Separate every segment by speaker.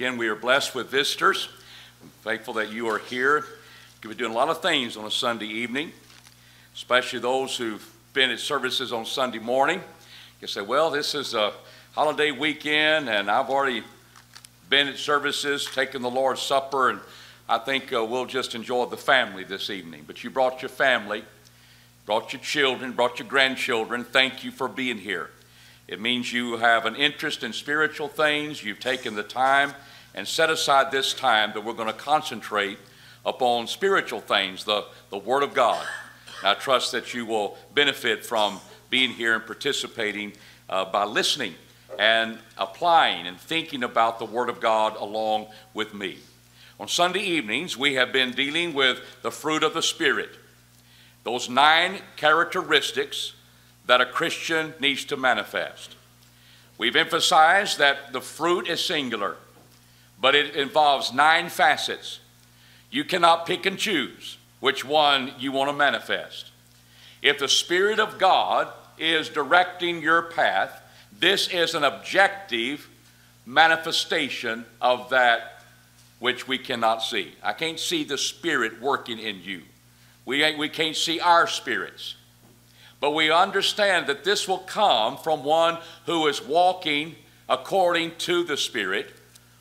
Speaker 1: Again, we are blessed with visitors. I'm thankful that you are here. You've been doing a lot of things on a Sunday evening, especially those who've been at services on Sunday morning. You say, well, this is a holiday weekend, and I've already been at services, taken the Lord's Supper, and I think uh, we'll just enjoy the family this evening. But you brought your family, brought your children, brought your grandchildren. Thank you for being here. It means you have an interest in spiritual things. You've taken the time and set aside this time that we're going to concentrate upon spiritual things, the, the Word of God. And I trust that you will benefit from being here and participating uh, by listening and applying and thinking about the Word of God along with me. On Sunday evenings, we have been dealing with the fruit of the Spirit, those nine characteristics that a Christian needs to manifest. We've emphasized that the fruit is singular, but it involves nine facets. You cannot pick and choose which one you want to manifest. If the Spirit of God is directing your path, this is an objective manifestation of that which we cannot see. I can't see the Spirit working in you. We, we can't see our spirits. But we understand that this will come from one who is walking according to the Spirit,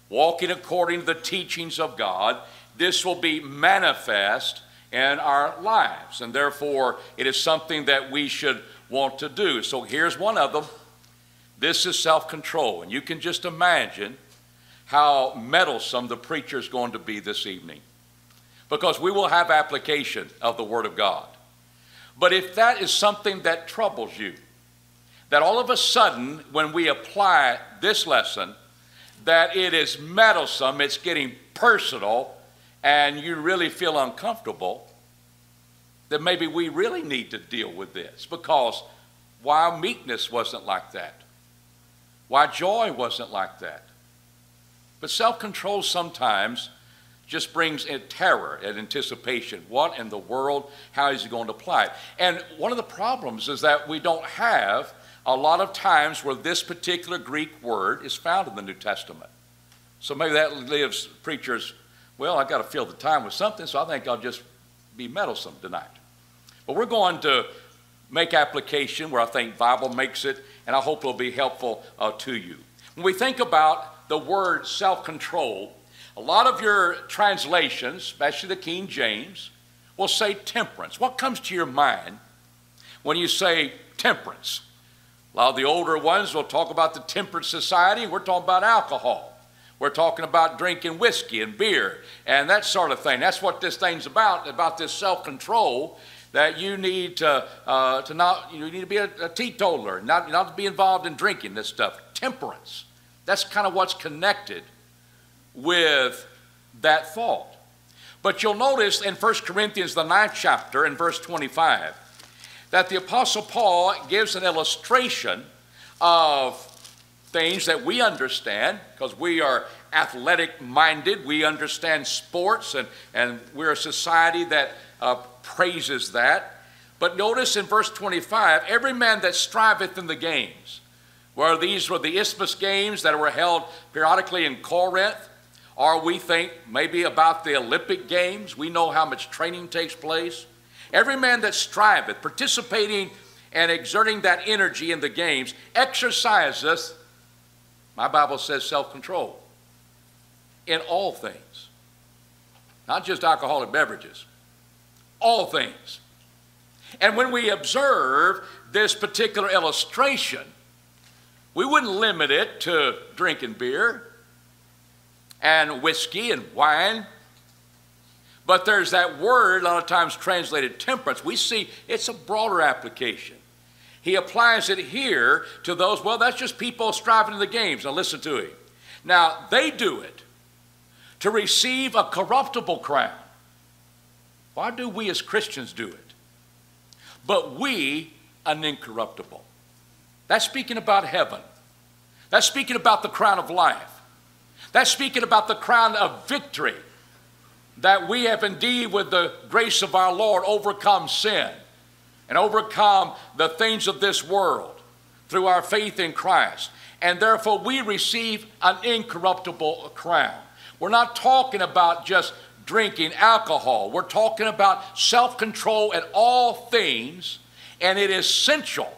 Speaker 1: walking according to the teachings of God. This will be manifest in our lives. And therefore, it is something that we should want to do. So here's one of them. This is self control. And you can just imagine how meddlesome the preacher is going to be this evening. Because we will have application of the Word of God. But if that is something that troubles you, that all of a sudden, when we apply this lesson, that it is meddlesome, it's getting personal, and you really feel uncomfortable, then maybe we really need to deal with this because why meekness wasn't like that? Why joy wasn't like that? But self control sometimes just brings in terror and anticipation. What in the world? How is he going to apply it? And one of the problems is that we don't have a lot of times where this particular Greek word is found in the New Testament. So maybe that leaves preachers, well, I've got to fill the time with something, so I think I'll just be meddlesome tonight. But we're going to make application where I think Bible makes it, and I hope it'll be helpful uh, to you. When we think about the word self-control, a lot of your translations, especially the King James, will say temperance. What comes to your mind when you say temperance? A lot of the older ones will talk about the temperance society. We're talking about alcohol. We're talking about drinking whiskey and beer and that sort of thing. That's what this thing's about, about this self control that you need to, uh, to not, you need to be a, a teetotaler, not, not to be involved in drinking this stuff. Temperance. That's kind of what's connected with that thought. But you'll notice in 1 Corinthians, the ninth chapter, in verse 25, that the Apostle Paul gives an illustration of things that we understand because we are athletic minded. We understand sports, and, and we're a society that uh, praises that. But notice in verse 25 every man that striveth in the games, where these were the Isthmian games that were held periodically in Corinth, or we think maybe about the Olympic Games. We know how much training takes place. Every man that striveth, participating and exerting that energy in the games, exerciseth, my Bible says, self control in all things. Not just alcoholic beverages, all things. And when we observe this particular illustration, we wouldn't limit it to drinking beer and whiskey and wine. But there's that word, a lot of times translated temperance. We see it's a broader application. He applies it here to those, well, that's just people striving in the games. Now listen to him. Now, they do it to receive a corruptible crown. Why do we as Christians do it? But we, an incorruptible. That's speaking about heaven. That's speaking about the crown of life. That's speaking about the crown of victory that we have indeed, with the grace of our Lord, overcome sin and overcome the things of this world through our faith in Christ. and therefore we receive an incorruptible crown. We're not talking about just drinking alcohol. We're talking about self control in all things, and it is essential.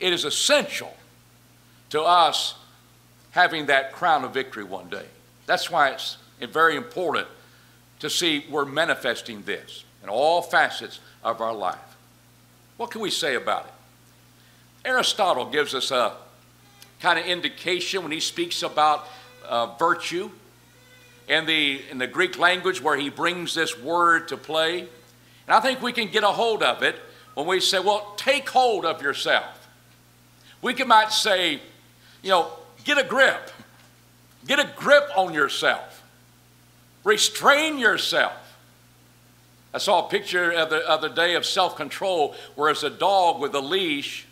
Speaker 1: It is essential to us having that crown of victory one day. That's why it's very important to see we're manifesting this in all facets of our life. What can we say about it? Aristotle gives us a kind of indication when he speaks about uh, virtue in the, in the Greek language where he brings this word to play. And I think we can get a hold of it when we say, well, take hold of yourself. We can, might say, you know, get a grip. Get a grip on yourself. Restrain yourself. I saw a picture of the other day of self control where it's a dog with a leash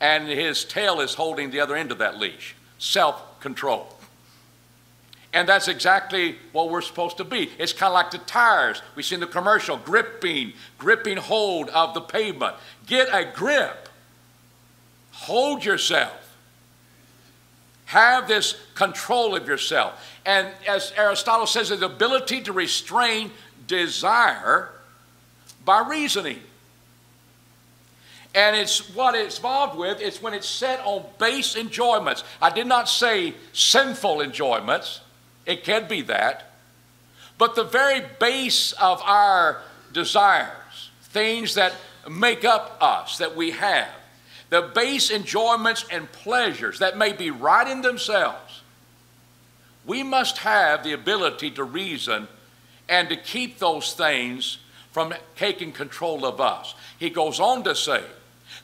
Speaker 1: and his tail is holding the other end of that leash. Self control. And that's exactly what we're supposed to be. It's kind of like the tires We've seen the commercial gripping, gripping hold of the pavement. Get a grip. Hold yourself. Have this control of yourself. And as Aristotle says, the ability to restrain desire by reasoning. And it's what it's involved with, it's when it's set on base enjoyments. I did not say sinful enjoyments, it can be that. But the very base of our desires, things that make up us, that we have, the base enjoyments and pleasures that may be right in themselves, we must have the ability to reason and to keep those things from taking control of us. He goes on to say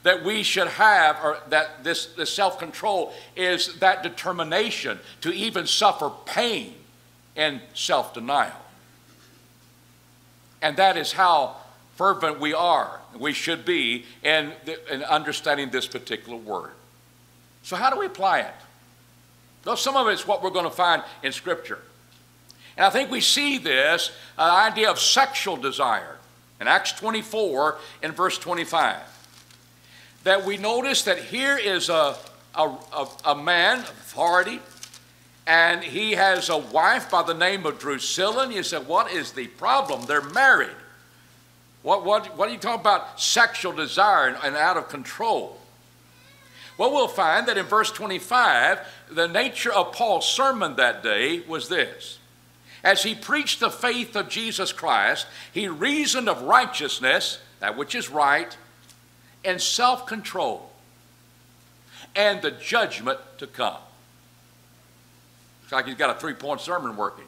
Speaker 1: that we should have, or that this, this self control is that determination to even suffer pain and self denial. And that is how fervent we are, we should be in, in understanding this particular word. So, how do we apply it? Though some of it's what we're going to find in Scripture. And I think we see this uh, idea of sexual desire in Acts 24 and verse 25. That we notice that here is a, a, a, a man, authority, and he has a wife by the name of Drusilla. And you said, What is the problem? They're married. What, what, what are you talking about? Sexual desire and, and out of control. Well, we'll find that in verse 25, the nature of Paul's sermon that day was this as he preached the faith of Jesus Christ, he reasoned of righteousness, that which is right, and self control, and the judgment to come. It's like he's got a three point sermon working.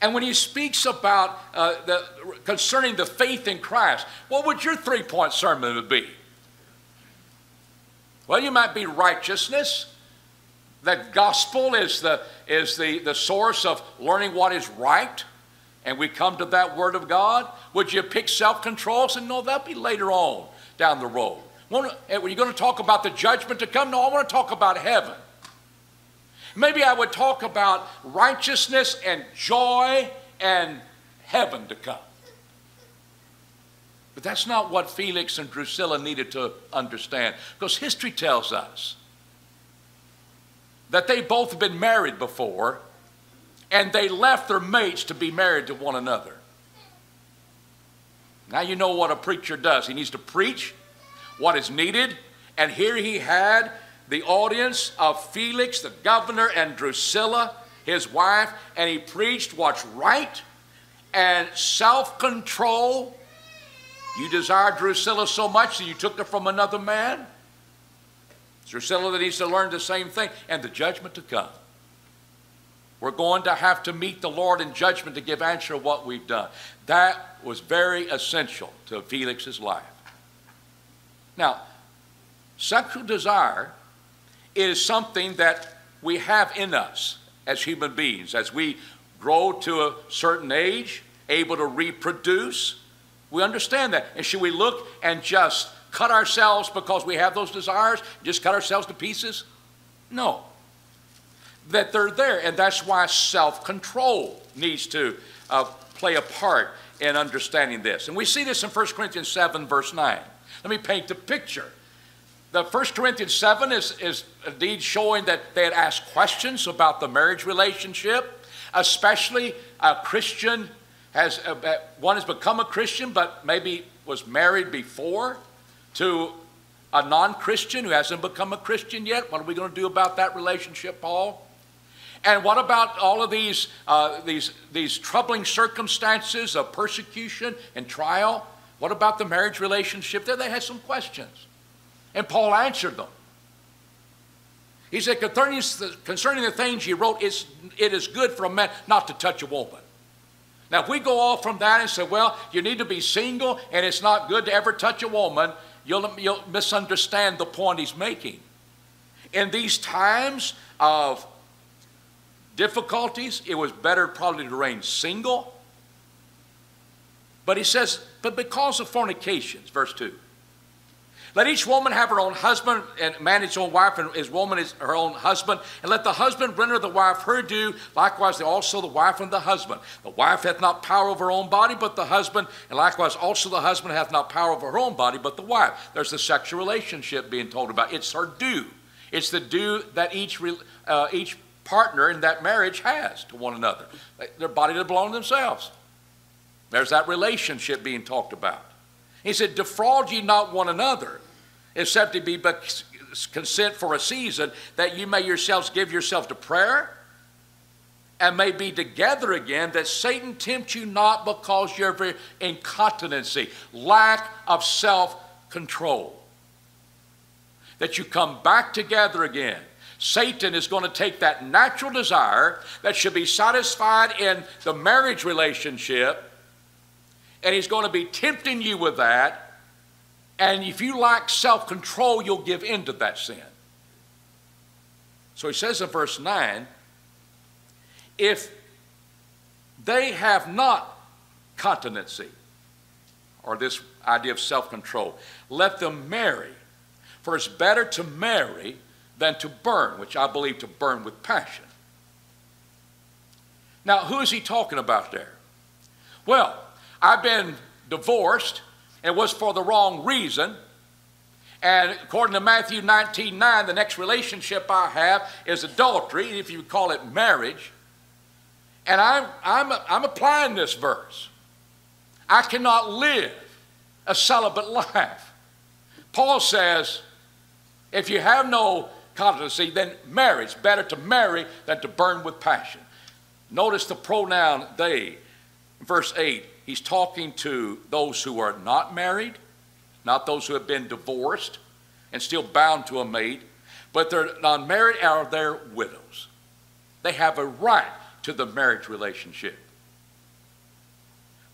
Speaker 1: And when he speaks about uh, the, concerning the faith in Christ, what would your three point sermon be? Well, you might be righteousness, The gospel is the, is the, the source of learning what is right, and we come to that word of God. Would you pick self control? Say, no, that'll be later on down the road. When you're going to talk about the judgment to come, no, I want to talk about heaven. Maybe I would talk about righteousness and joy and heaven to come. But that's not what Felix and Drusilla needed to understand, because history tells us that they both have been married before and they left their mates to be married to one another. Now you know what a preacher does. He needs to preach what is needed. And here he had the audience of Felix, the governor, and Drusilla, his wife, and he preached what's right and self control. You desired Drusilla so much that you took her from another man. Drusilla that needs to learn the same thing, and the judgment to come. We're going to have to meet the Lord in judgment to give answer to what we've done. That was very essential to Felix's life. Now, sexual desire is something that we have in us as human beings. As we grow to a certain age, able to reproduce, we understand that. And should we look and just cut ourselves because we have those desires, just cut ourselves to pieces? No. That they're there, and that's why self control needs to uh, play a part in understanding this. And we see this in 1 Corinthians 7, verse 9. Let me paint the picture. The 1 Corinthians 7 is, is indeed showing that they had asked questions about the marriage relationship, especially a Christian has, uh, one has become a Christian but maybe was married before to a non Christian who hasn't become a Christian yet. What are we going to do about that relationship, Paul? And what about all of these, uh, these, these troubling circumstances of persecution and trial? What about the marriage relationship there? They had some questions. And Paul answered them. He said, concerning the, concerning the things he wrote, it's, it is good for a man not to touch a woman. Now, if we go off from that and say, well, you need to be single and it's not good to ever touch a woman, you'll, you'll misunderstand the point he's making. In these times of difficulties, it was better probably to remain single. But he says, but because of fornications, verse 2. Let each woman have her own husband and man his own wife, and his woman is her own husband. And let the husband render the wife her due, likewise also the wife and the husband. The wife hath not power over her own body, but the husband, and likewise also the husband hath not power over her own body, but the wife. There's the sexual relationship being told about. It's her due. It's the due that each, uh, each partner in that marriage has to one another. Their body to belong to themselves. There's that relationship being talked about. He said, Defraud ye not one another, except it be but consent for a season, that you may yourselves give yourself to prayer and may be together again, that Satan tempt you not because you're incontinency, lack of self control. That you come back together again. Satan is going to take that natural desire that should be satisfied in the marriage relationship, and he's going to be tempting you with that. And if you lack self control, you'll give in to that sin. So he says in verse 9 if they have not continency, or this idea of self control, let them marry. For it's better to marry than to burn, which I believe to burn with passion. Now, who is he talking about there? Well, I've been divorced, it was for the wrong reason. And according to Matthew 19 9, the next relationship I have is adultery, if you call it marriage. And I'm, I'm, I'm applying this verse. I cannot live a celibate life. Paul says, if you have no continency, then marriage. Better to marry than to burn with passion. Notice the pronoun they. Verse 8, he's talking to those who are not married, not those who have been divorced and still bound to a mate, but they're non married are their widows. They have a right to the marriage relationship.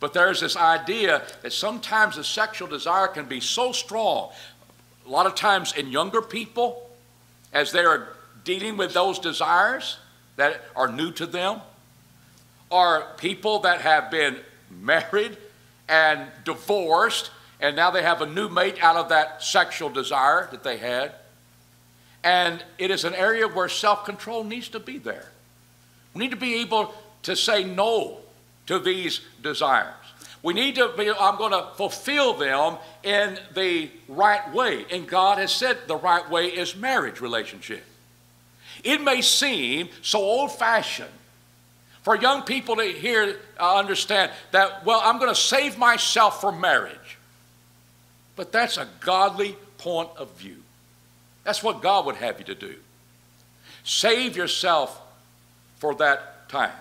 Speaker 1: But there's this idea that sometimes the sexual desire can be so strong. A lot of times in younger people, as they are dealing with those desires that are new to them, are people that have been married and divorced, and now they have a new mate out of that sexual desire that they had. And it is an area where self control needs to be there. We need to be able to say no to these desires. We need to be, I'm going to fulfill them in the right way. And God has said the right way is marriage relationship. It may seem so old fashioned for young people to hear, uh, understand that, well, I'm going to save myself for marriage. But that's a godly point of view. That's what God would have you to do. Save yourself for that time.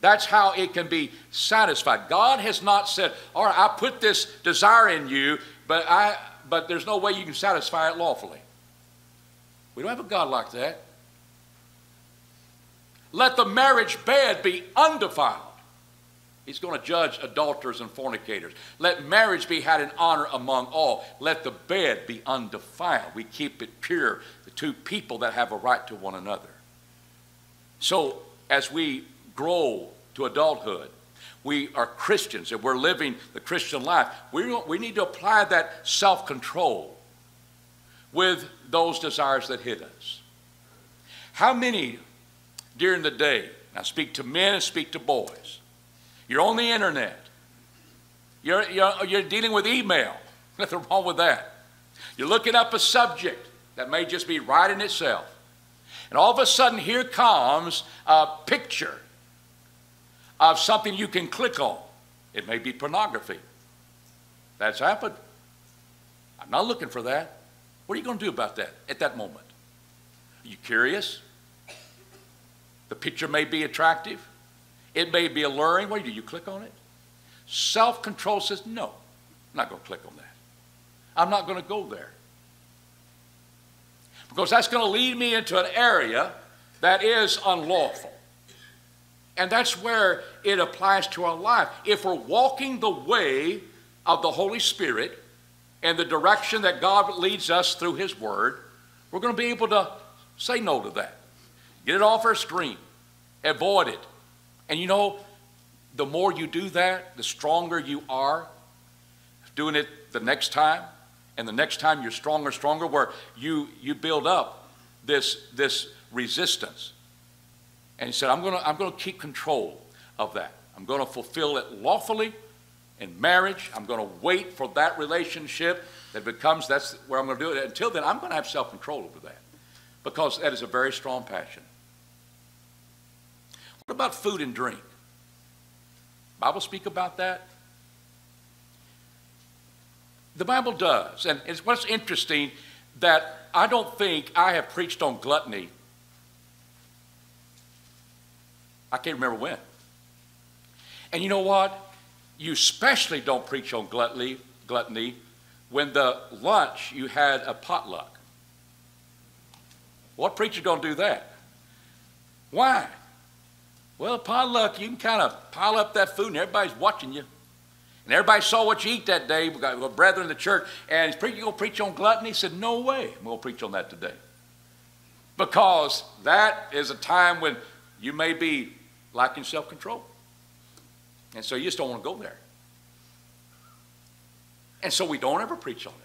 Speaker 1: That's how it can be satisfied. God has not said, all right, I put this desire in you, but, I, but there's no way you can satisfy it lawfully. We don't have a God like that. Let the marriage bed be undefiled. He's going to judge adulterers and fornicators. Let marriage be had in honor among all. Let the bed be undefiled. We keep it pure, the two people that have a right to one another. So, as we grow to adulthood, we are Christians and we're living the Christian life. We, we need to apply that self control with those desires that hit us. How many during the day, now speak to men and speak to boys, you're on the internet, you're, you're, you're dealing with email, nothing wrong with that. You're looking up a subject that may just be right in itself. And all of a sudden, here comes a picture of something you can click on. It may be pornography. That's happened. I'm not looking for that. What are you going to do about that at that moment? Are you curious? The picture may be attractive. It may be alluring. What do you do? You click on it? Self control says, no, I'm not going to click on that. I'm not going to go there. Because that's going to lead me into an area that is unlawful. And that's where it applies to our life. If we're walking the way of the Holy Spirit and the direction that God leads us through His Word, we're going to be able to say no to that. Get it off our screen. Avoid it. And you know, the more you do that, the stronger you are doing it the next time. And the next time you're stronger, stronger, where you, you build up this, this resistance. And he said, I'm going to I'm going to keep control of that. I'm going to fulfill it lawfully in marriage. I'm going to wait for that relationship that becomes, that's where I'm going to do it. Until then, I'm going to have self control over that because that is a very strong passion. What about food and drink? Bible speak about that? The Bible does. And it's what's interesting that I don't think I have preached on gluttony. I can't remember when. And you know what? You especially don't preach on gluttony, gluttony when the lunch you had a potluck. What preacher going to do that? Why? Well, potluck, you can kind of pile up that food and everybody's watching you. And everybody saw what you eat that day. We got a brethren in the church. And he's preaching, you going to preach on gluttony? He said, no way. I'm going to preach on that today. Because that is a time when you may be lacking self-control. And so you just don't want to go there. And so we don't ever preach on it.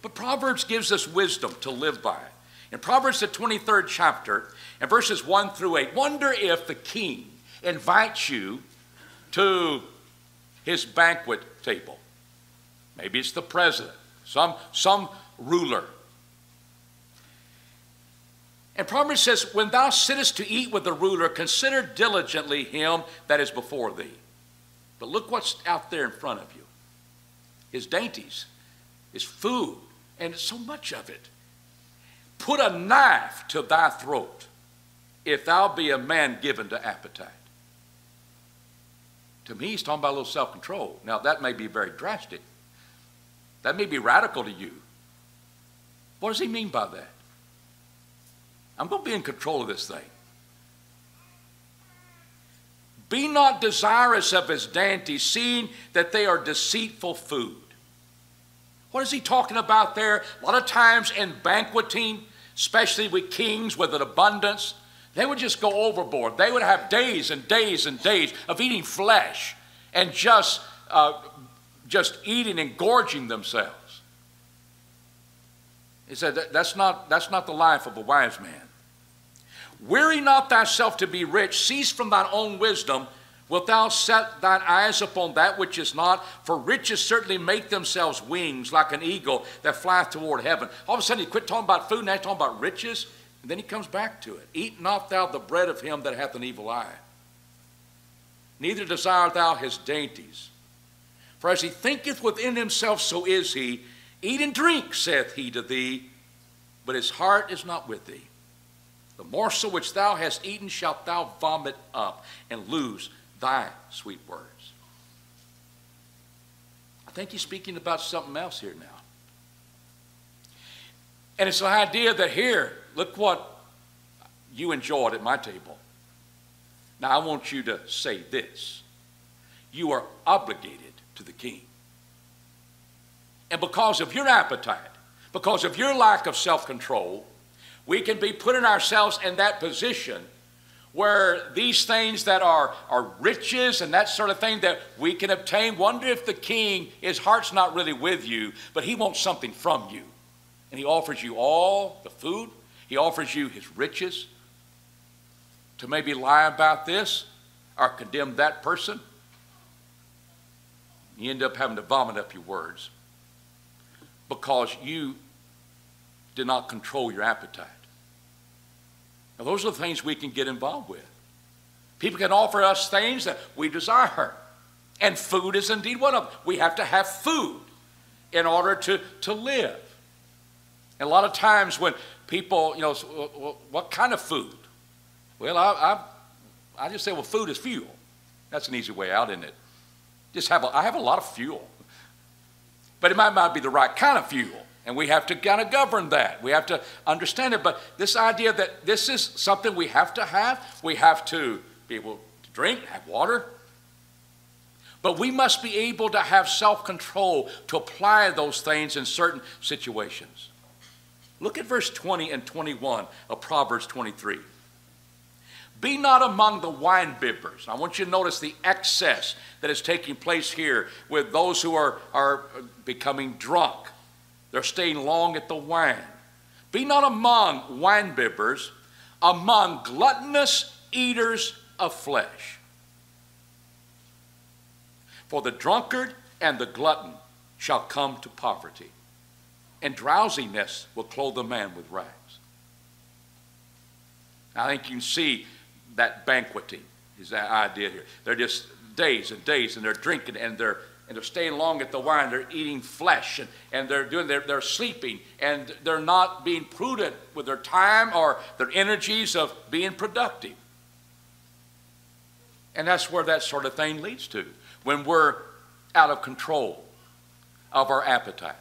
Speaker 1: But Proverbs gives us wisdom to live by. In Proverbs, the 23rd chapter, in verses 1 through 8, wonder if the king invites you to his banquet table. Maybe it's the president, some, some ruler. And Proverbs says, When thou sittest to eat with the ruler, consider diligently him that is before thee. But look what's out there in front of you his dainties, his food, and so much of it. Put a knife to thy throat if thou be a man given to appetite. To me, he's talking about a little self control. Now, that may be very drastic, that may be radical to you. What does he mean by that? I'm going to be in control of this thing. Be not desirous of his dainties, seeing that they are deceitful food. What is he talking about there? A lot of times in banqueting, especially with kings with an abundance, they would just go overboard. They would have days and days and days of eating flesh and just, uh, just eating and gorging themselves. He said that, that's, not, that's not the life of a wise man. Weary not thyself to be rich, cease from thine own wisdom. Wilt thou set thine eyes upon that which is not? For riches certainly make themselves wings like an eagle that flieth toward heaven. All of a sudden, he quit talking about food, now he's talking about riches. And then he comes back to it. Eat not thou the bread of him that hath an evil eye, neither desire thou his dainties. For as he thinketh within himself, so is he. Eat and drink, saith he to thee, but his heart is not with thee. The morsel which thou hast eaten shalt thou vomit up and lose thy sweet words. I think he's speaking about something else here now. And it's the idea that here, look what you enjoyed at my table. Now I want you to say this. You are obligated to the king. And because of your appetite, because of your lack of self control, we can be putting ourselves in that position where these things that are, are riches and that sort of thing that we can obtain, wonder if the king, his heart's not really with you, but he wants something from you. And he offers you all the food, he offers you his riches to maybe lie about this or condemn that person. You end up having to vomit up your words because you did not control your appetite. Now, those are the things we can get involved with. People can offer us things that we desire. And food is indeed one of them. We have to have food in order to, to live. And a lot of times when people, you know, what kind of food? Well, I, I, I just say, well, food is fuel. That's an easy way out, isn't it? Just have a, I have a lot of fuel. But it might not be the right kind of fuel. And we have to kind of govern that. We have to understand it. But this idea that this is something we have to have, we have to be able to drink, have water. But we must be able to have self control to apply those things in certain situations. Look at verse 20 and 21 of Proverbs 23. Be not among the wine bibbers. I want you to notice the excess that is taking place here with those who are, are becoming drunk. They're staying long at the wine. Be not among wine bibbers, among gluttonous eaters of flesh. For the drunkard and the glutton shall come to poverty, and drowsiness will clothe a man with rags. I think you can see that banqueting is that idea here. They're just days and days, and they're drinking and they're and they're staying long at the wine. They're eating flesh and, and they're doing they're, they're sleeping and they're not being prudent with their time or their energies of being productive. And that's where that sort of thing leads to when we're out of control of our appetite.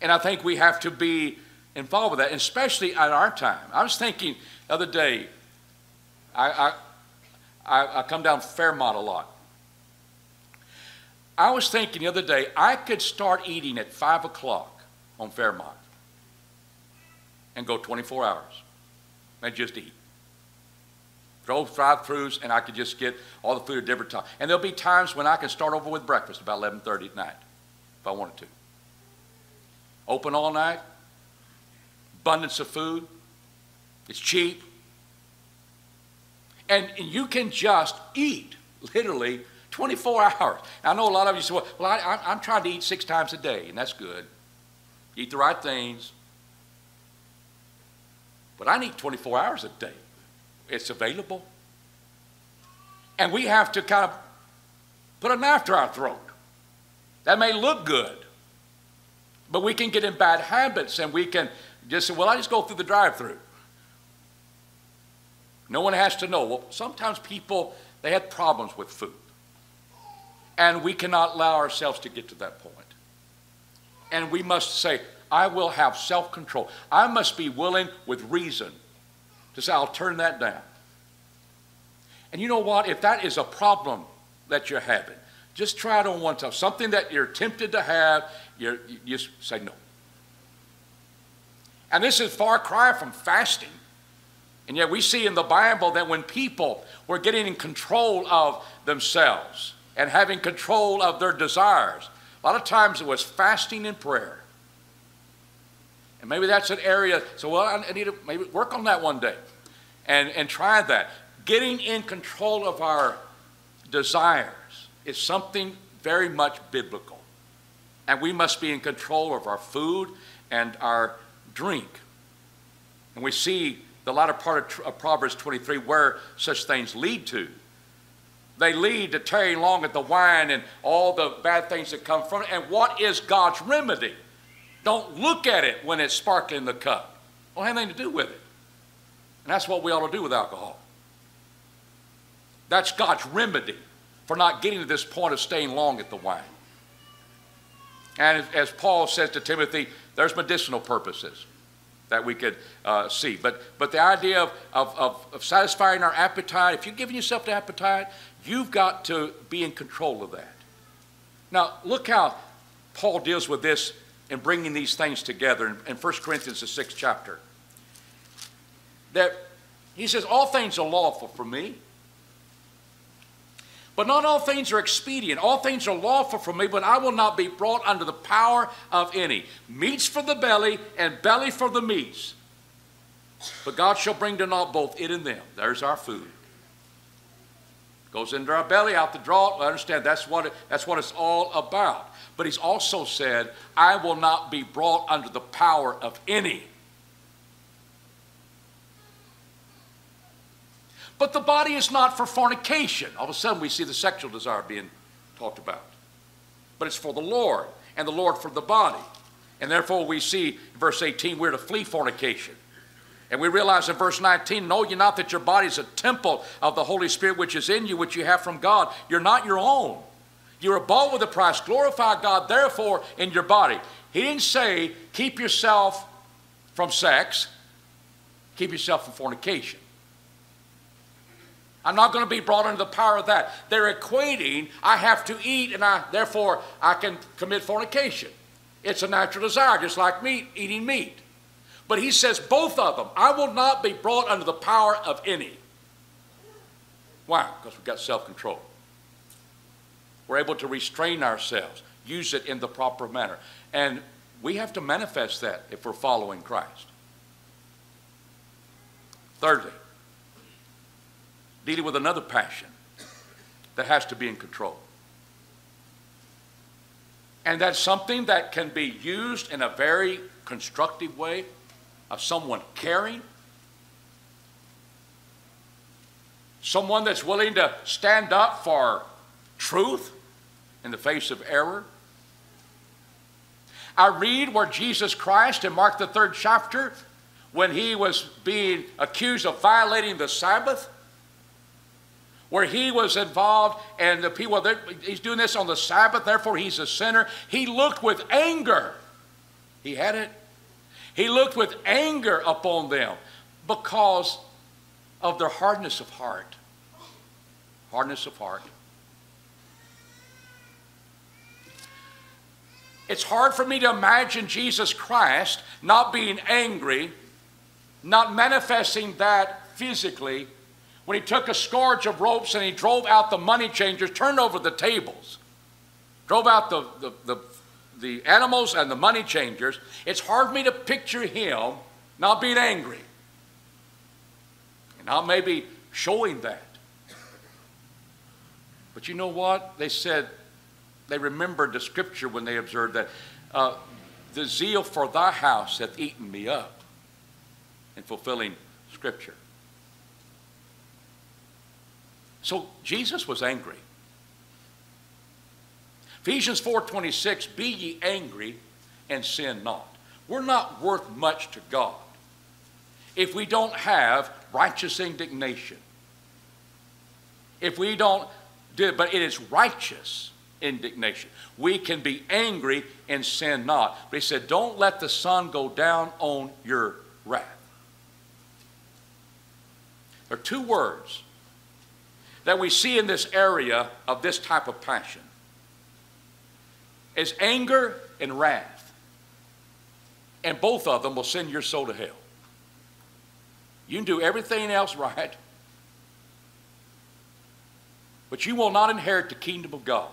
Speaker 1: And I think we have to be involved with that, especially at our time. I was thinking the other day, I, I, I, I come down Fairmont a lot. I was thinking the other day, I could start eating at 5 o'clock on Fairmont and go 24 hours and just eat. Drove drive-throughs and I could just get all the food at different times. And there'll be times when I can start over with breakfast about 11.30 at night if I wanted to. Open all night, abundance of food, it's cheap. And, and you can just eat, literally, 24 hours. I know a lot of you say, well, well I, I'm trying to eat six times a day, and that's good. Eat the right things. But I need 24 hours a day. It's available. And we have to kind of put a knife to our throat. That may look good, but we can get in bad habits and we can just say, well, I just go through the drive through. No one has to know. Well, sometimes people, they have problems with food. And we cannot allow ourselves to get to that point. And we must say, I will have self control. I must be willing with reason to say, I'll turn that down. And you know what? If that is a problem that you're having, just try it on one time. Something that you're tempted to have, you just say no. And this is far cry from fasting. And yet we see in the Bible that when people were getting in control of themselves, and having control of their desires. A lot of times it was fasting and prayer. And maybe that's an area, so well, I need to maybe work on that one day and, and try that. Getting in control of our desires is something very much biblical. And we must be in control of our food and our drink. And we see the latter part of Proverbs 23 where such things lead to. They lead to tarrying long at the wine and all the bad things that come from it. And what is God's remedy? Don't look at it when it's sparkling in the cup. Don't have anything to do with it. And that's what we ought to do with alcohol. That's God's remedy for not getting to this point of staying long at the wine. And as Paul says to Timothy, there's medicinal purposes that we could uh, see. But, but the idea of, of, of, satisfying our appetite, if you're giving yourself to appetite, You've got to be in control of that. Now, look how Paul deals with this in bringing these things together in, in 1 Corinthians, the sixth chapter. That he says, All things are lawful for me, but not all things are expedient. All things are lawful for me, but I will not be brought under the power of any. Meats for the belly, and belly for the meats. But God shall bring to naught both it and them. There's our food. Goes into our belly, out the draw. I understand that's what, it, that's what it's all about. But he's also said, I will not be brought under the power of any. But the body is not for fornication. All of a sudden, we see the sexual desire being talked about. But it's for the Lord, and the Lord for the body. And therefore, we see verse 18, we're to flee fornication. And we realize in verse 19, know ye not that your body is a temple of the Holy Spirit which is in you, which you have from God. You're not your own. You are bought with a price. Glorify God, therefore, in your body. He didn't say, keep yourself from sex, keep yourself from fornication. I'm not going to be brought under the power of that. They're equating, I have to eat, and I therefore I can commit fornication. It's a natural desire, just like meat, eating meat. But he says both of them. I will not be brought under the power of any. Why? Because we've got self control. We're able to restrain ourselves, use it in the proper manner. And we have to manifest that if we're following Christ. Thirdly, dealing with another passion that has to be in control. And that's something that can be used in a very constructive way of someone caring, someone that's willing to stand up for truth in the face of error. I read where Jesus Christ in Mark the third chapter, when he was being accused of violating the Sabbath, where he was involved and the people, he's doing this on the Sabbath, therefore he's a sinner. He looked with anger. He had it he looked with anger upon them because of their hardness of heart. Hardness of heart. It's hard for me to imagine Jesus Christ not being angry, not manifesting that physically, when he took a scourge of ropes and he drove out the money changers, turned over the tables, drove out the, the, the the animals and the money changers, it's hard for me to picture him not being angry and not maybe showing that. But you know what? They said, they remembered the scripture when they observed that uh, the zeal for thy house hath eaten me up in fulfilling scripture. So Jesus was angry. Ephesians 4:26, be ye angry and sin not. We're not worth much to God if we don't have righteous indignation. If we don't do but it is righteous indignation. We can be angry and sin not. But he said, don't let the sun go down on your wrath. There are two words that we see in this area of this type of passion is anger and wrath. And both of them will send your soul to hell. You can do everything else right, but you will not inherit the kingdom of God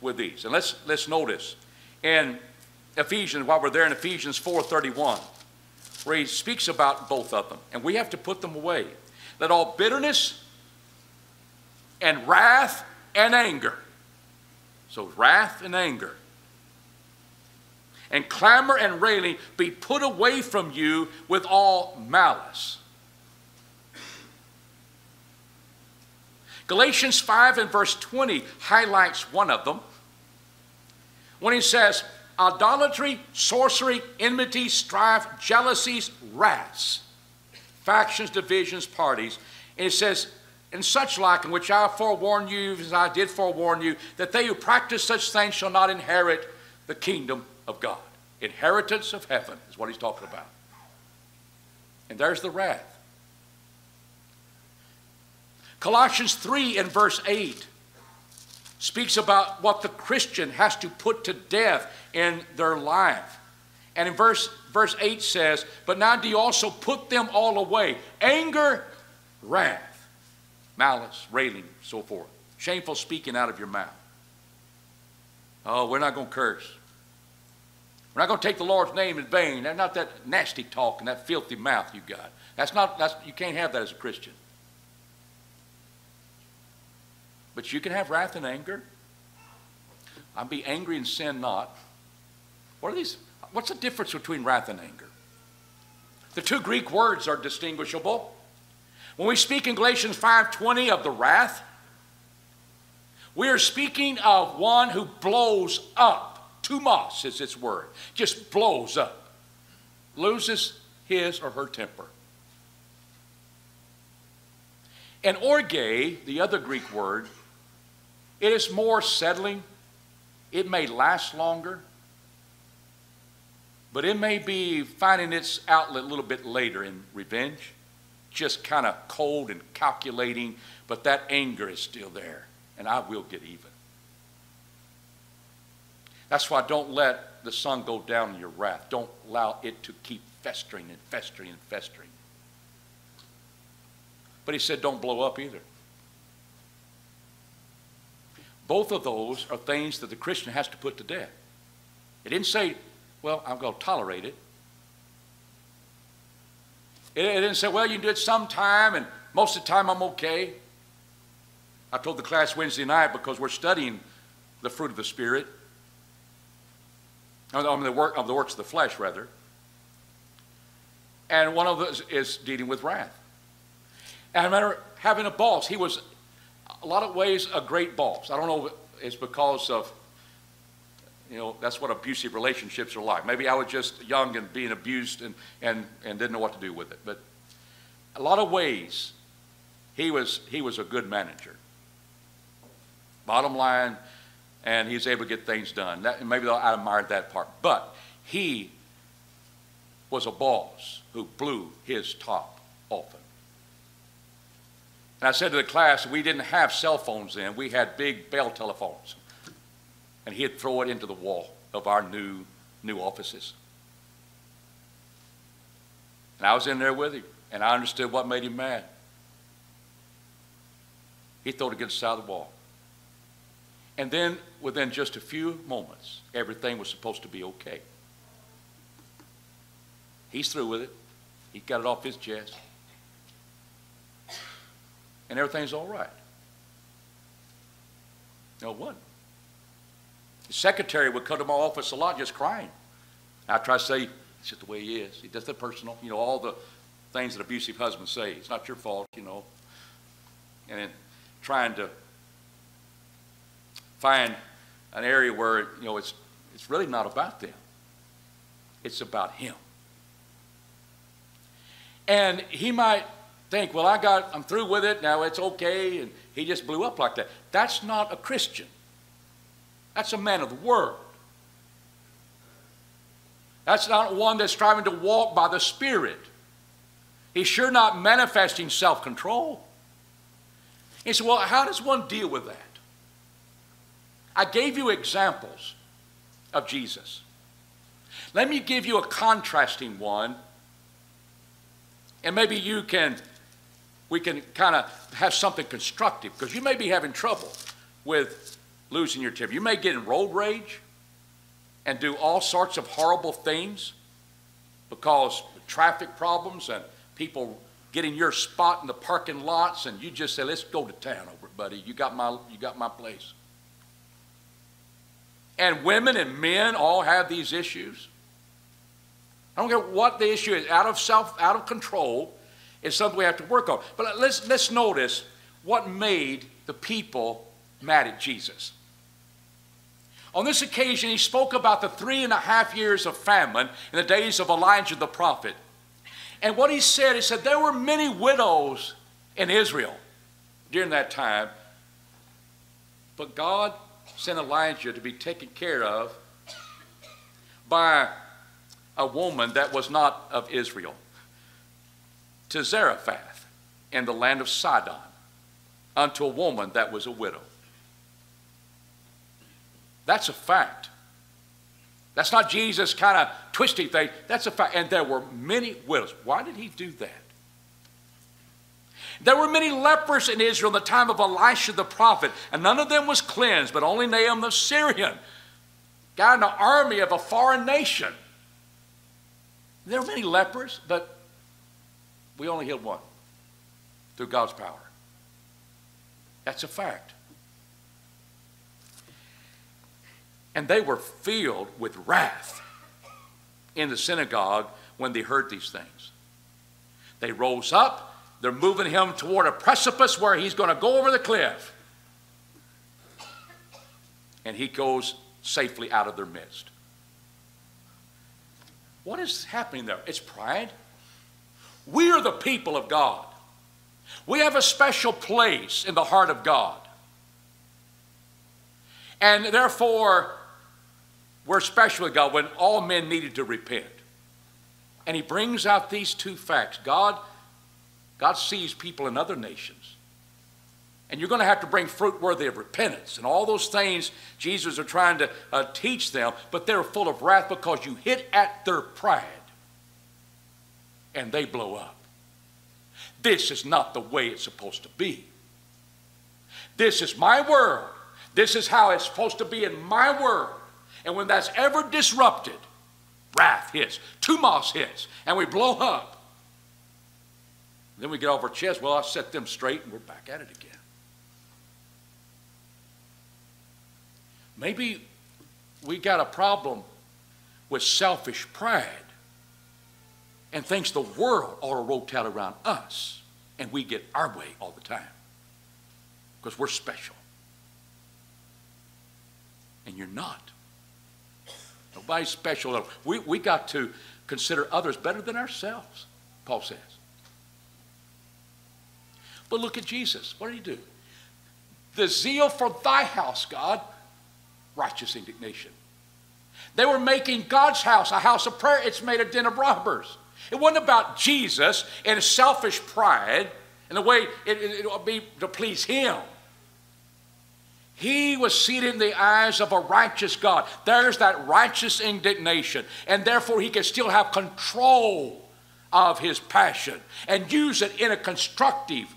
Speaker 1: with these. And let's, let's notice in Ephesians, while we're there in Ephesians 4.31, where he speaks about both of them. And we have to put them away. Let all bitterness and wrath and anger so wrath and anger and clamor and railing be put away from you with all malice. Galatians 5 and verse 20 highlights one of them when he says, Idolatry, sorcery, enmity, strife, jealousies, wraths, factions, divisions, parties. And it says, and such like, in which I forewarn you, as I did forewarn you, that they who practice such things shall not inherit the kingdom of God. Inheritance of heaven is what he's talking about. And there's the wrath. Colossians 3 and verse 8 speaks about what the Christian has to put to death in their life. And in verse, verse 8 says, But now do you also put them all away anger, wrath malice, railing, so forth. Shameful speaking out of your mouth. Oh, we're not going to curse. We're not going to take the Lord's name in vain. Not that nasty talk and that filthy mouth you got. That's not, that's, you can't have that as a Christian. But you can have wrath and anger. I'll be angry and sin not. What are these? What's the difference between wrath and anger? The two Greek words are distinguishable. When we speak in Galatians 5:20 of the wrath, we are speaking of one who blows up. Thumos is its word. Just blows up. Loses his or her temper. And orge, the other Greek word, it is more settling. It may last longer, but it may be finding its outlet a little bit later in revenge, just kind of cold and calculating, but that anger is still there, and I will get even. That's why don't let the sun go down in your wrath. Don't allow it to keep festering and festering and festering. But he said, don't blow up either. Both of those are things that the Christian has to put to death. It didn't say, well, I'm going to tolerate it. It, it didn't say, well, you can do it sometime, and most of the time I'm okay. I told the class Wednesday night because we're studying the fruit of the Spirit, mean, the, work, of the works of the flesh, rather. And one of those is dealing with wrath. And I remember having a boss. He was, a lot of ways, a great boss. I don't know if it's because of, you know, that's what abusive relationships are like. Maybe I was just young and being abused and, and, and didn't know what to do with it. But a lot of ways, he was, he was a good manager. Bottom line, and he's able to get things done. That, maybe I admired that part. But he was a boss who blew his top often. And I said to the class, we didn't have cell phones then. We had big bell telephones. And he'd throw it into the wall of our new, new offices. And I was in there with him, and I understood what made him mad. He threw it against the side of the wall. And then, within just a few moments, everything was supposed to be okay. He's through with it. He got it off his chest and everything's all right. No, it wasn't. The secretary would come to my office a lot just crying. I try to say, it's just the way he is. He does the personal, you know, all the things that abusive husbands say. It's not your fault, you know. And then trying to find an area where, you know, it's, it's really not about them. It's about him. And he might think, well, I got, I'm through with it, now it's okay, and he just blew up like that. That's not a Christian. That's a man of the Word. That's not one that's striving to walk by the Spirit. He's sure not manifesting self control. He said, well, how does one deal with that? I gave you examples of Jesus. Let me give you a contrasting one, and maybe you can we can kind of have something constructive because you may be having trouble with losing your temper. You may get in road rage and do all sorts of horrible things because traffic problems and people getting your spot in the parking lots and you just say, let's go to town over, buddy. You got my, you got my place. And women and men all have these issues. I don't care what the issue is, out of self, out of control, is something we have to work on. But let's, let's notice what made the people mad at Jesus. On this occasion, he spoke about the three and a half years of famine in the days of Elijah the prophet. And what he said, he said, there were many widows in Israel during that time, but God sent Elijah to be taken care of by a woman that was not of Israel to Zarephath in the land of Sidon unto a woman that was a widow. That's a fact. That's not Jesus kind of twisty thing. That's a fact. And there were many widows. Why did he do that? There were many lepers in Israel in the time of Elisha the prophet, and none of them was cleansed, but only Naaman the Syrian, got in the army of a foreign nation. There were many lepers, but we only healed one through God's power. That's a fact. And they were filled with wrath in the synagogue when they heard these things. They rose up, they're moving him toward a precipice where he's going to go over the cliff. And he goes safely out of their midst. What is happening there? It's pride. We are the people of God. We have a special place in the heart of God. And therefore, we're special with God when all men needed to repent. And he brings out these two facts. God, God sees people in other nations. And you're going to have to bring fruit worthy of repentance. And all those things Jesus are trying to uh, teach them, but they're full of wrath because you hit at their pride and they blow up. This is not the way it's supposed to be. This is my world. This is how it's supposed to be in my world. And when that's ever disrupted, wrath hits, thumos hits, and we blow up. Then we get off our chest, well, I set them straight and we're back at it again. Maybe we got a problem with selfish pride and thinks the world ought to rotate around us and we get our way all the time because we're special. And you're not. Nobody's special. We, we got to consider others better than ourselves, Paul says. But look at Jesus. What did he do? The zeal for thy house, God, righteous indignation. They were making God's house a house of prayer. It's made a den of robbers. It wasn't about Jesus and his selfish pride and the way it, it, it would be to please him. He was seated in the eyes of a righteous God. There's that righteous indignation. And therefore, he can still have control of his passion and use it in a constructive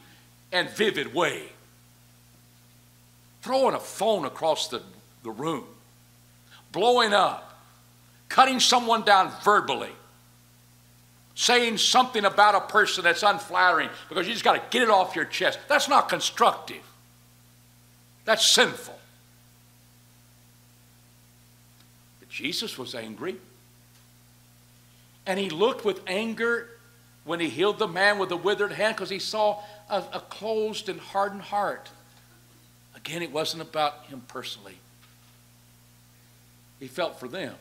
Speaker 1: and vivid way. Throwing a phone across the, the room, blowing up, cutting someone down verbally, saying something about a person that's unflattering because you just got to get it off your chest. That's not constructive. That's sinful. But Jesus was angry. And he looked with anger when he healed the man with the withered hand because he saw a, a, closed and hardened heart. Again, it wasn't about him personally, he felt for them.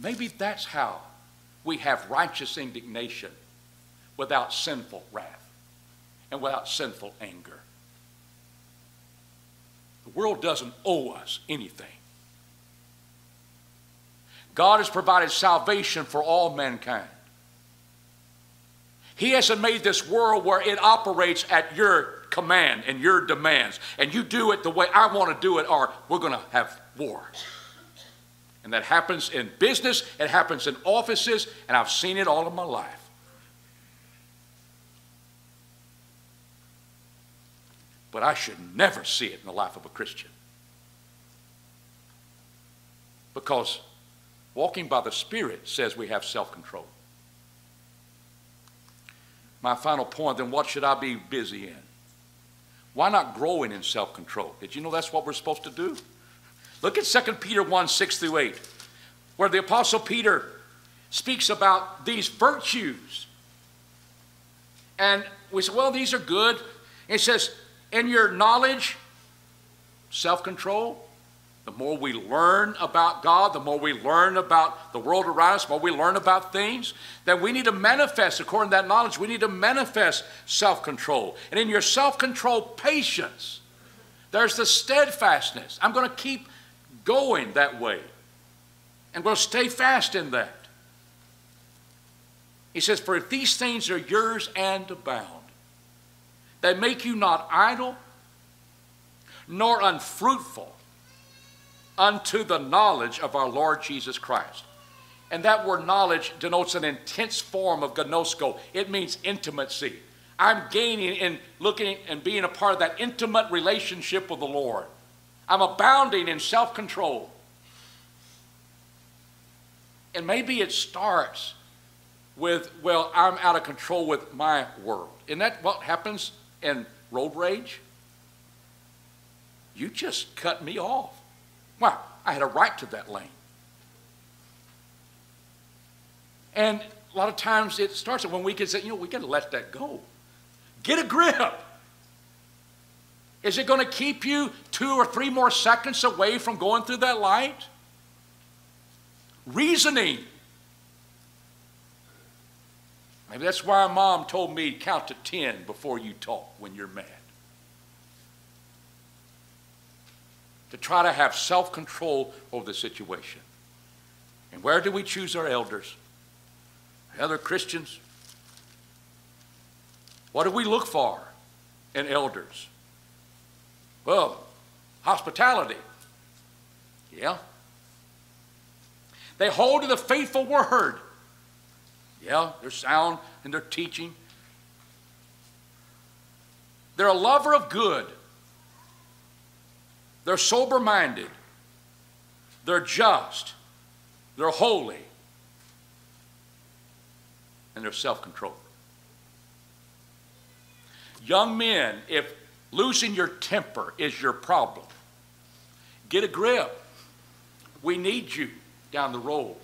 Speaker 1: Maybe that's how we have righteous indignation without sinful wrath and without sinful anger. The world doesn't owe us anything. God has provided salvation for all mankind. He hasn't made this world where it operates at your command and your demands, and you do it the way I want to do it, or we're going to have war. And that happens in business, it happens in offices, and I've seen it all of my life. But I should never see it in the life of a Christian. Because walking by the Spirit says we have self control. My final point then, what should I be busy in? Why not growing in self control? Did you know that's what we're supposed to do? Look at 2 Peter 1 6 through 8, where the Apostle Peter speaks about these virtues. And we say, well, these are good. He says, in your knowledge, self control, the more we learn about God, the more we learn about the world around us, the more we learn about things, that we need to manifest, according to that knowledge, we need to manifest self control. And in your self control, patience. There's the steadfastness. I'm going to keep going that way. I'm going to stay fast in that. He says, For if these things are yours and abound, that make you not idle nor unfruitful unto the knowledge of our Lord Jesus Christ. And that word knowledge denotes an intense form of gnosko. It means intimacy. I'm gaining in looking and being a part of that intimate relationship with the Lord. I'm abounding in self control. And maybe it starts with, well, I'm out of control with my world. Isn't that what happens and road rage, you just cut me off. Why? I had a right to that lane. And a lot of times it starts when we can say, you know, we got to let that go. Get a grip. Is it going to keep you two or three more seconds away from going through that light? Reasoning. Maybe that's why mom told me count to 10 before you talk when you're mad. To try to have self control over the situation. And where do we choose our elders? Other Christians? What do we look for in elders? Well, hospitality. Yeah. They hold to the faithful word. Yeah, they're sound and they're teaching. They're a lover of good. They're sober minded. They're just. They're holy. And they're self controlled. Young men, if losing your temper is your problem, get a grip. We need you down the road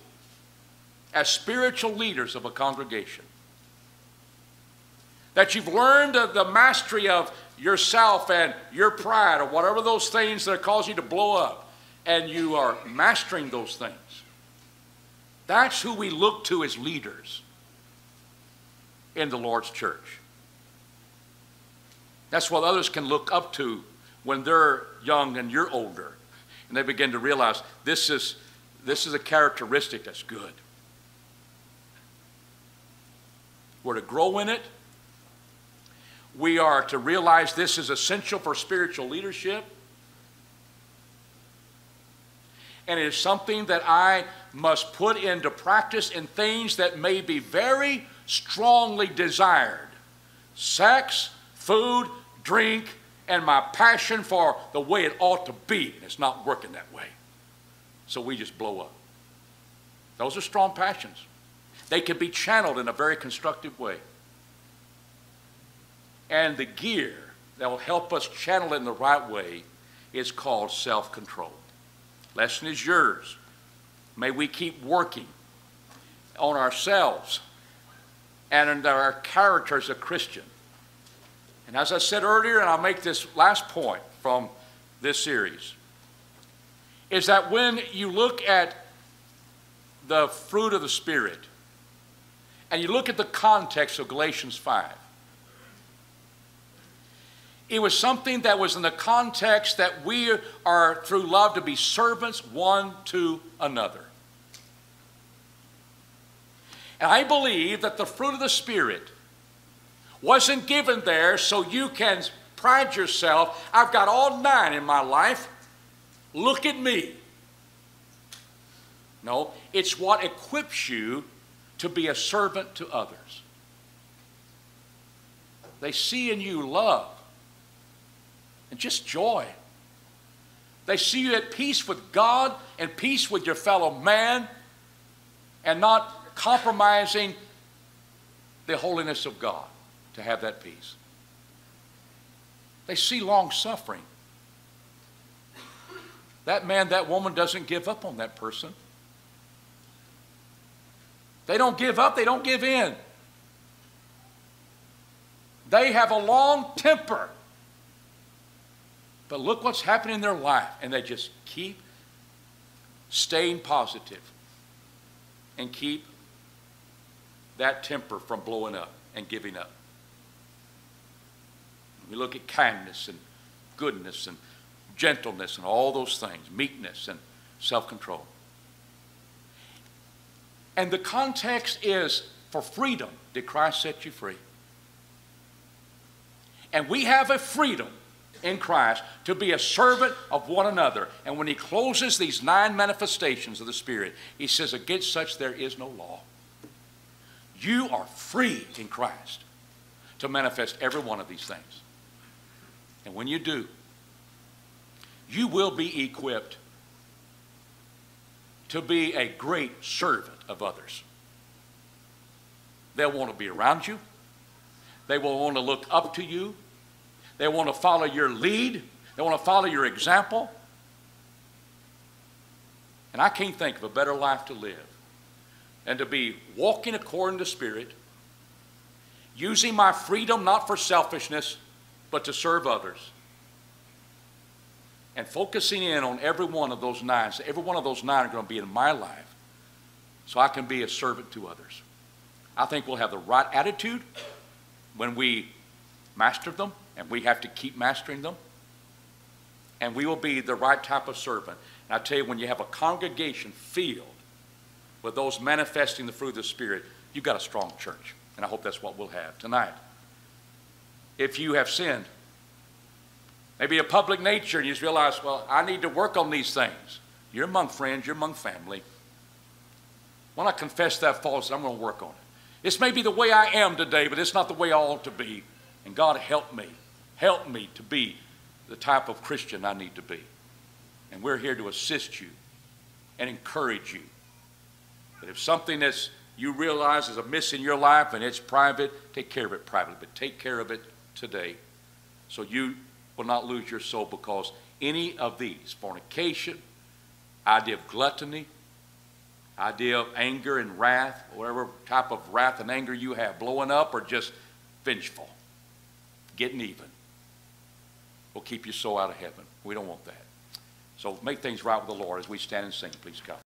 Speaker 1: as spiritual leaders of a congregation. That you've learned the mastery of yourself and your pride or whatever those things that cause you to blow up, and you are mastering those things. That's who we look to as leaders in the Lord's church. That's what others can look up to when they're young and you're older. And they begin to realize this is, this is a characteristic that's good. We're to grow in it. We are to realize this is essential for spiritual leadership. And it is something that I must put into practice in things that may be very strongly desired sex, food, drink, and my passion for the way it ought to be. And it's not working that way. So we just blow up. Those are strong passions. They can be channeled in a very constructive way. And the gear that will help us channel it in the right way is called self control. Lesson is yours. May we keep working on ourselves and in our character as a Christian and as I said earlier, and I'll make this last point from this series, is that when you look at the fruit of the Spirit and you look at the context of Galatians 5, it was something that was in the context that we are, through love, to be servants one to another. And I believe that the fruit of the Spirit wasn't given there so you can pride yourself. I've got all nine in my life. Look at me. No, it's what equips you to be a servant to others. They see in you love and just joy. They see you at peace with God and peace with your fellow man and not compromising the holiness of God to have that peace. They see long suffering. That man, that woman doesn't give up on that person. They don't give up, they don't give in. They have a long temper. But look what's happening in their life, and they just keep staying positive and keep that temper from blowing up and giving up. We look at kindness and goodness and gentleness and all those things, meekness and self control. And the context is for freedom did Christ set you free? And we have a freedom in Christ to be a servant of one another. And when he closes these nine manifestations of the Spirit, he says, Against such there is no law. You are free in Christ to manifest every one of these things. And when you do, you will be equipped to be a great servant of others. They'll want to be around you. They will want to look up to you. They want to follow your lead. They want to follow your example. And I can't think of a better life to live than to be walking according to Spirit, using my freedom not for selfishness, but to serve others. And focusing in on every one of those nine. So every one of those nine are going to be in my life so I can be a servant to others. I think we'll have the right attitude when we master them, and we have to keep mastering them. And we will be the right type of servant. And I tell you, when you have a congregation filled with those manifesting the fruit of the Spirit, you've got a strong church. And I hope that's what we'll have tonight. If you have sinned, maybe a public nature, and you just realize, well, I need to work on these things. You're among friends, you're among family. When I confess that fault, I'm going to work on it. This may be the way I am today, but it's not the way I ought to be. And God, help me. Help me to be the type of Christian I need to be. And we're here to assist you and encourage you. But if something that's you realize is a miss in your life and it's private, take care of it privately. But take care of it today so you will not lose your soul because any of these, fornication, idea of gluttony, idea of anger and wrath, whatever type of wrath and anger you have, blowing up or just vengeful, getting even, will keep your soul out of heaven. We don't want that. So make things right with the Lord as we stand and sing. Please come.